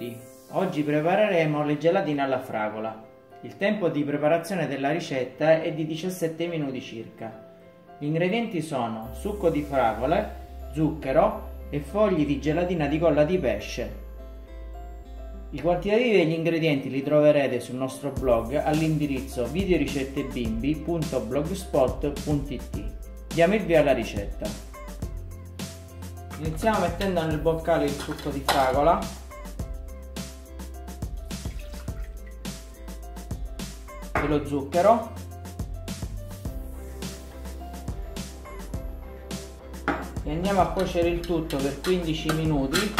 benvenuti. Oggi prepareremo le gelatine alla fragola. Il tempo di preparazione della ricetta è di 17 minuti circa. Gli ingredienti sono succo di fragole, zucchero e fogli di gelatina di colla di pesce. I quantitativi degli ingredienti li troverete sul nostro blog all'indirizzo videoricettebimbi.blogspot.it. Diamo il via alla ricetta. Iniziamo mettendo nel boccale il succo di fragola. Lo zucchero. E andiamo a cuocere il tutto per 15 minuti.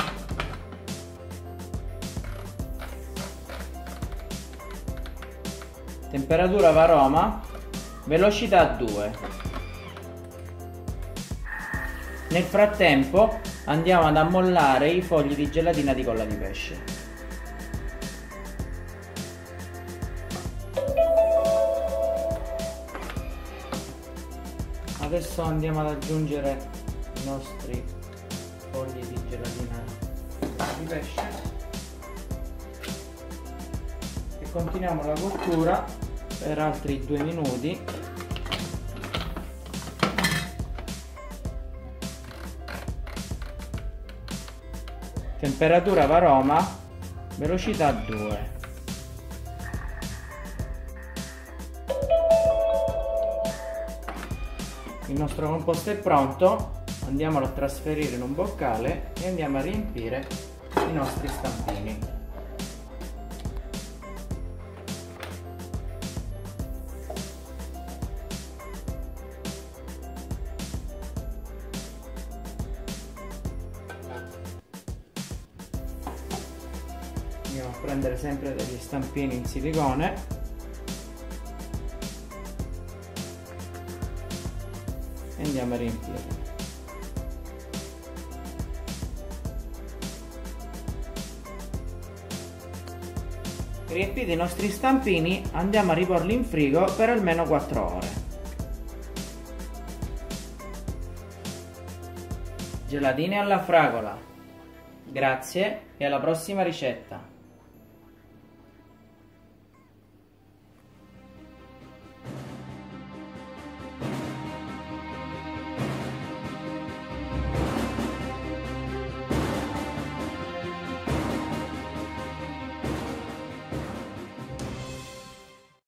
Temperatura varoma, velocità 2. Nel frattempo andiamo ad ammollare i fogli di gelatina di colla di pesce. Adesso andiamo ad aggiungere i nostri fogli di gelatina. Di pesce. E continuiamo la cottura per altri due minuti. Temperatura varoma velocità 2 il nostro composto è pronto andiamolo a trasferire in un boccale e andiamo a riempire i nostri stampini. Andiamo a prendere sempre degli stampini in silicone e andiamo a riempire. Riempiti i nostri stampini andiamo a riporli in frigo per almeno 4 ore. Gelatine alla fragola. Grazie e alla prossima ricetta